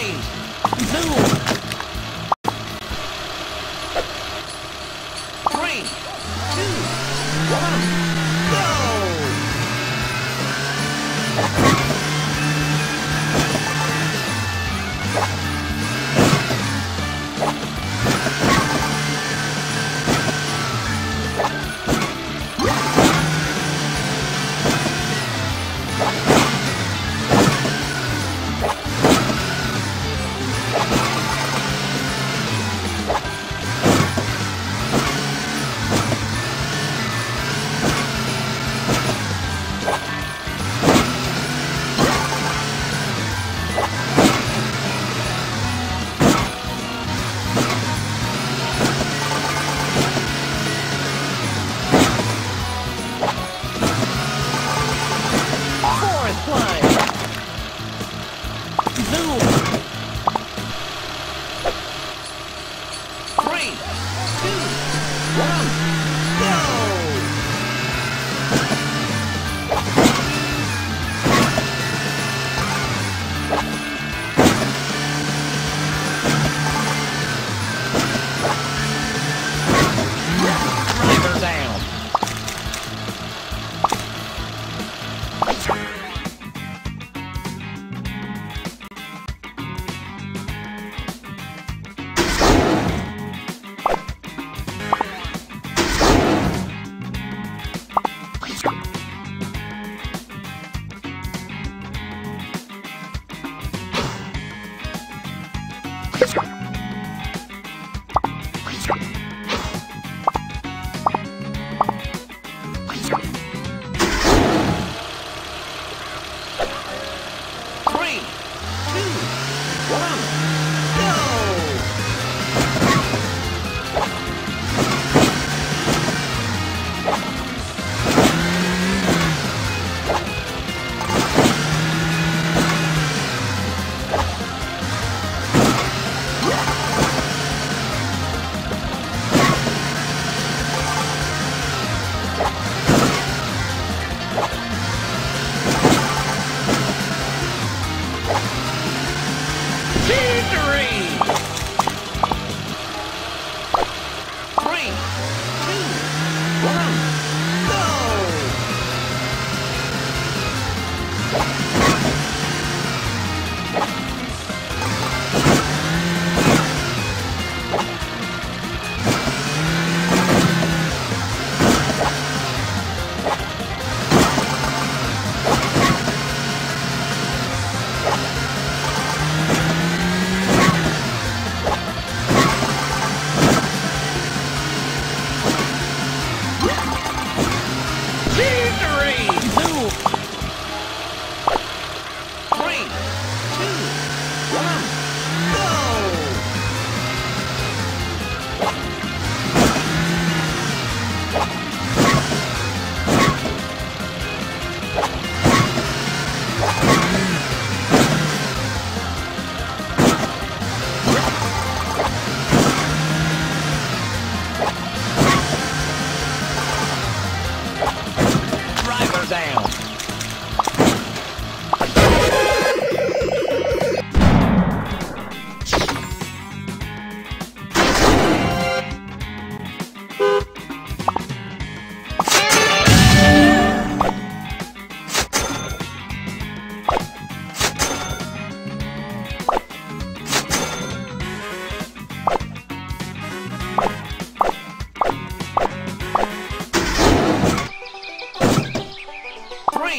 Third place!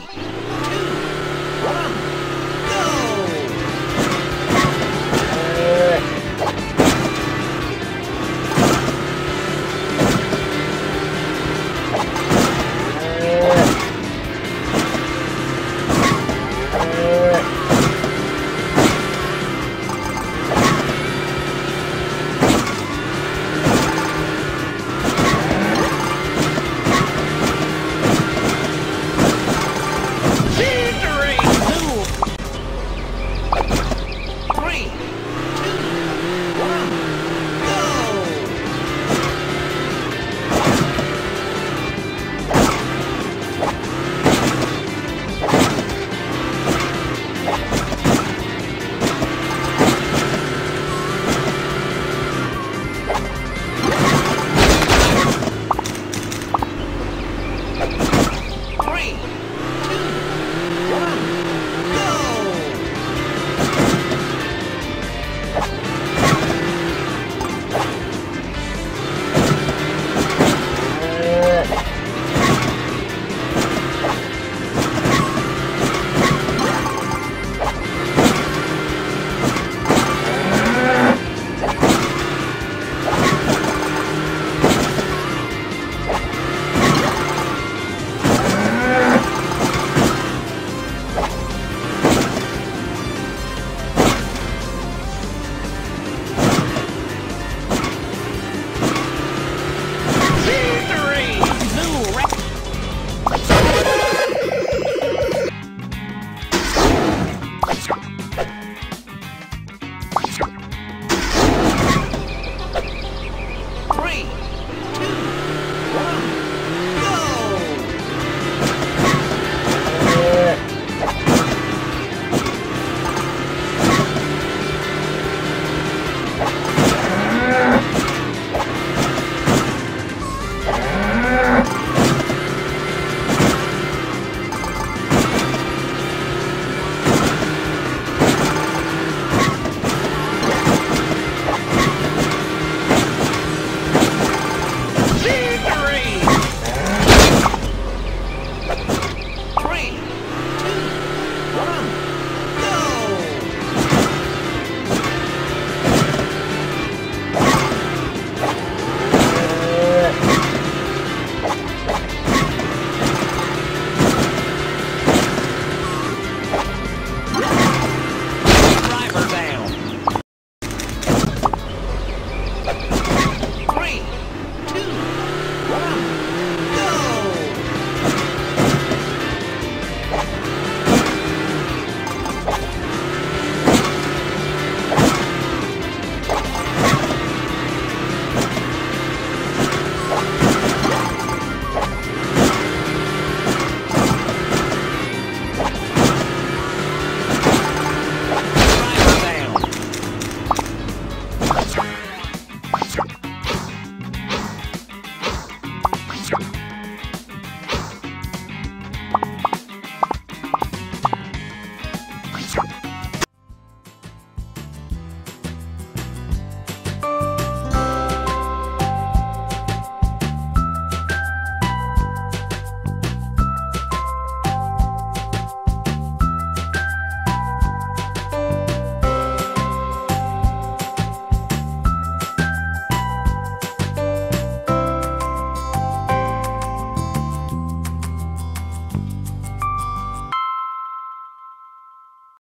free.